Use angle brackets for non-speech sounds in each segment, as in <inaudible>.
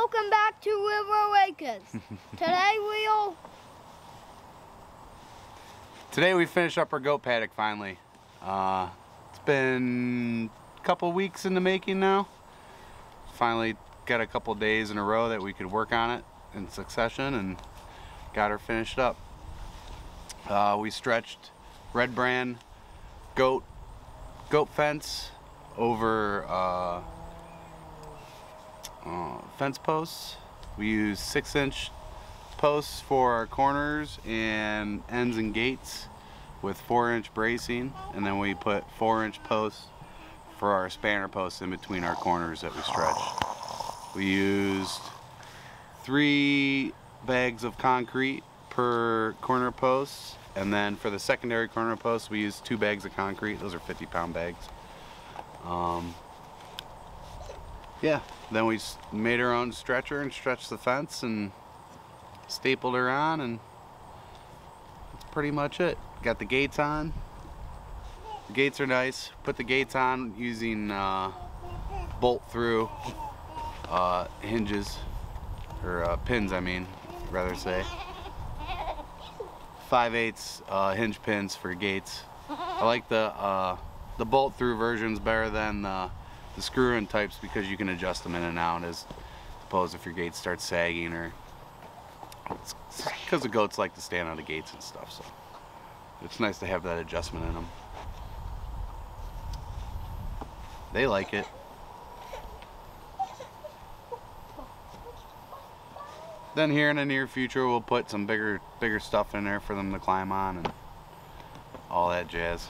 Welcome back to RivLo Acres. <laughs> Today we'll Today we finished up our goat paddock finally. Uh, it's been a couple weeks in the making now. Finally got a couple days in a row that we could work on it in succession and got her finished up. Uh, we stretched Red Brand goat goat fence over uh, uh, fence posts. We use six inch posts for our corners and ends and gates with four inch bracing and then we put four inch posts for our spanner posts in between our corners that we stretch. We used three bags of concrete per corner post and then for the secondary corner posts we used two bags of concrete those are 50 pound bags um, yeah. Then we made our own stretcher and stretched the fence and stapled her on and that's pretty much it. Got the gates on. The gates are nice. Put the gates on using uh, bolt through uh, hinges or uh, pins I mean rather say. 5 eighths uh, hinge pins for gates. I like the uh, the bolt through versions better than the, the screw in types because you can adjust them in and out as opposed if your gates start sagging or because the goats like to stand on the gates and stuff so it's nice to have that adjustment in them they like it. Then here in the near future we'll put some bigger bigger stuff in there for them to climb on and all that jazz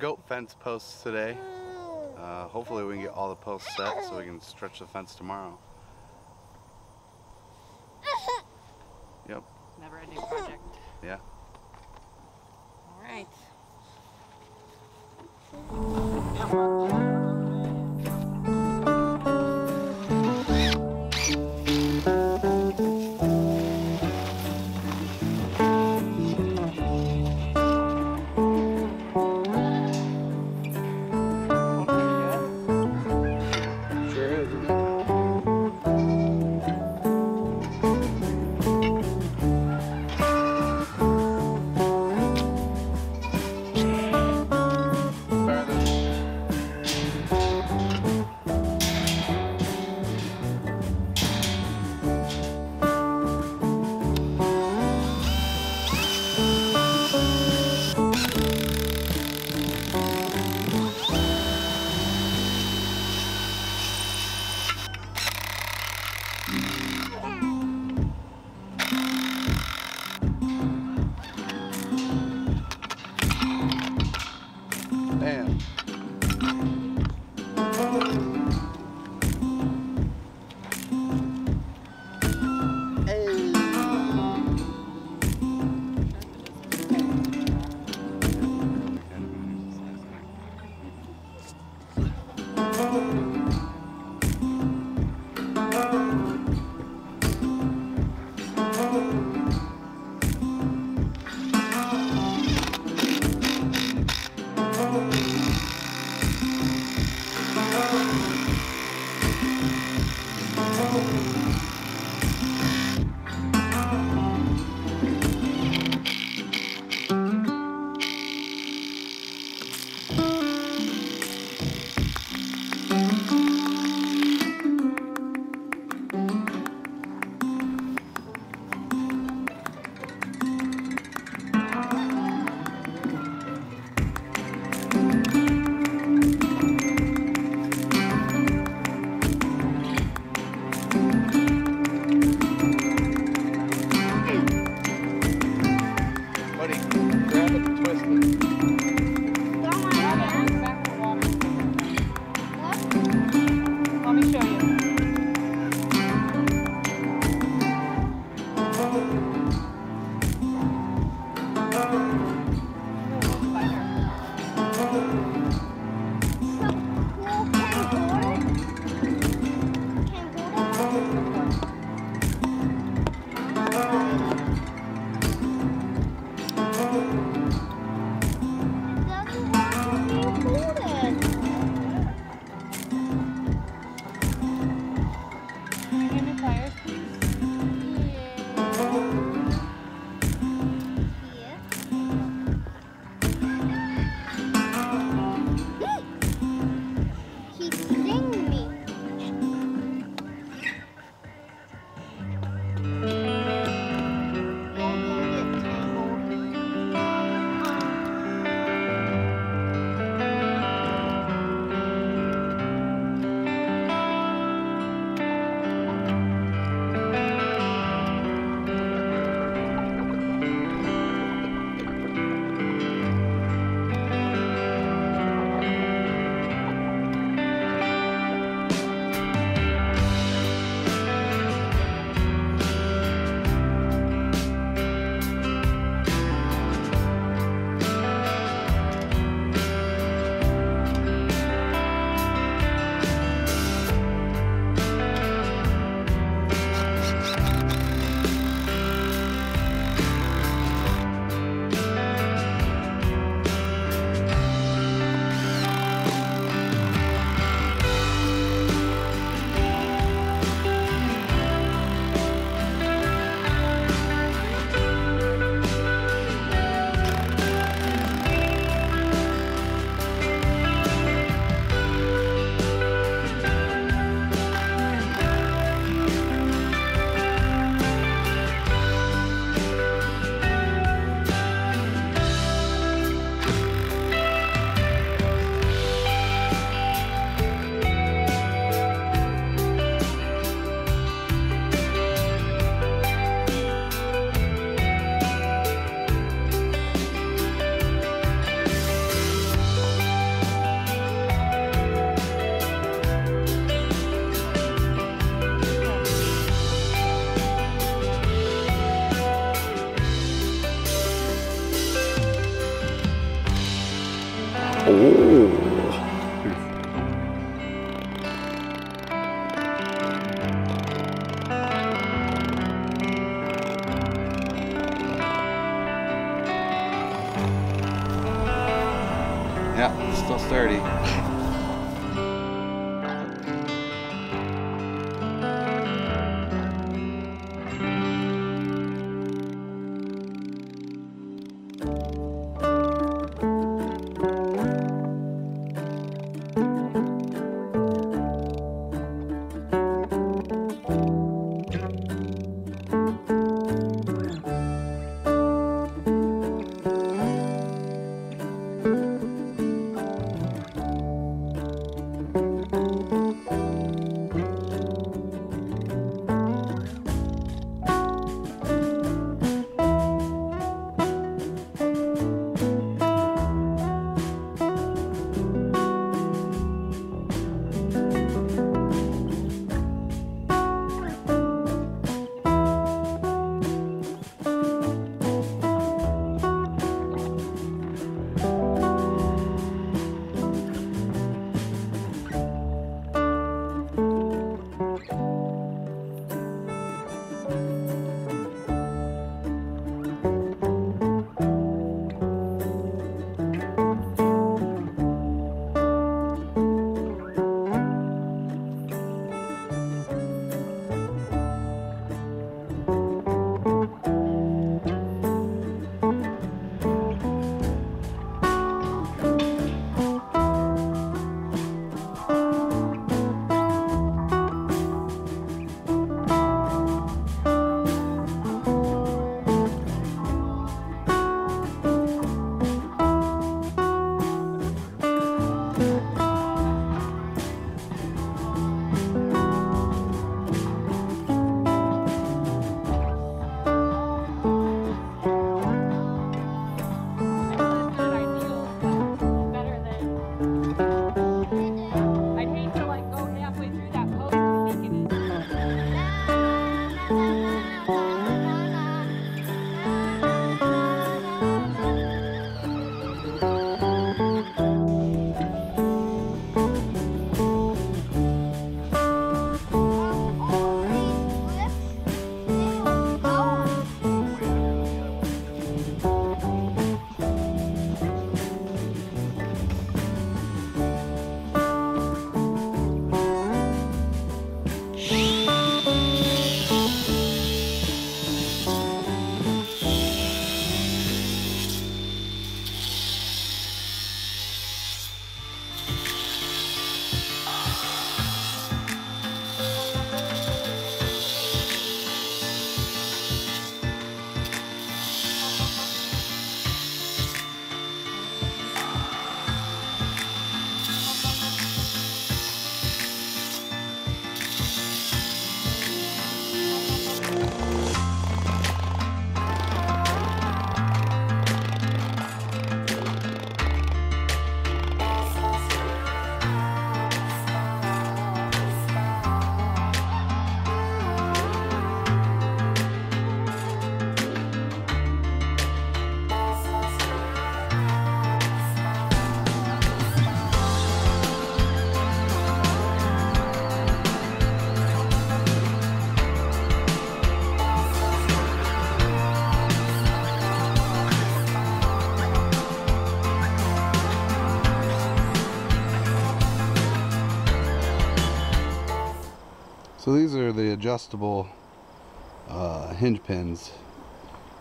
goat fence posts today. Uh, hopefully we can get all the posts set so we can stretch the fence tomorrow. Yep. Never ending project. Yeah. All right. Valeu! So these are the adjustable uh, hinge pins.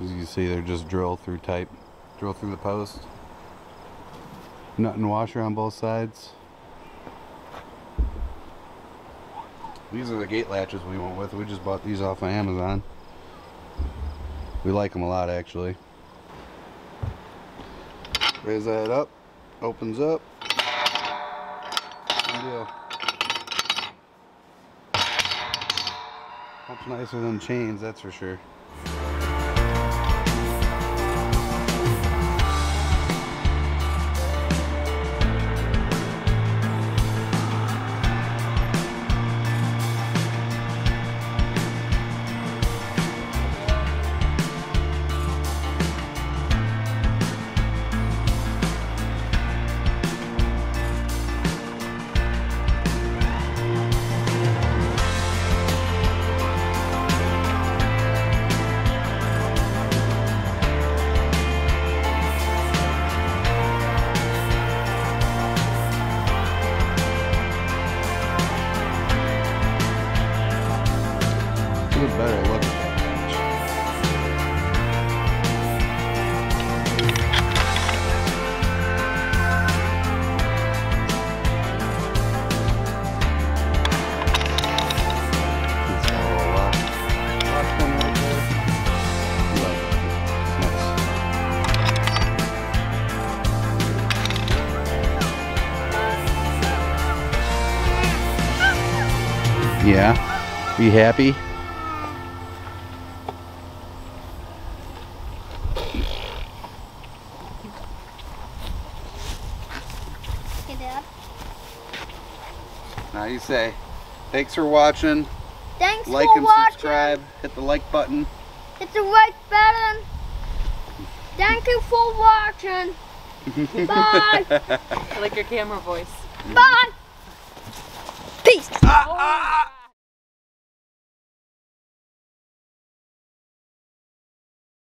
As you can see, they're just drill through type, drill through the post. Nut and washer on both sides. These are the gate latches we went with. We just bought these off of Amazon. We like them a lot actually. Raise that up, opens up. Much nicer than chains, that's for sure. better look at that Yeah. Be happy. Say, thanks for watching. Thanks Like for and subscribe. Hit the like button. Hit the like button. Thank you for watching. <laughs> Bye. I like your camera voice. Bye. Peace. Ah, ah, ah.